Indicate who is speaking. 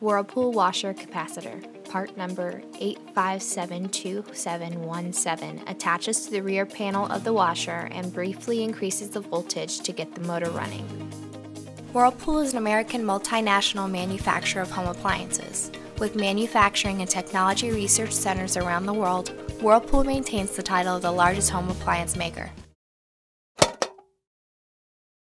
Speaker 1: Whirlpool washer capacitor, part number 8572717, attaches to the rear panel of the washer and briefly increases the voltage to get the motor running. Whirlpool is an American multinational manufacturer of home appliances. With manufacturing and technology research centers around the world, Whirlpool maintains the title of the largest home appliance maker.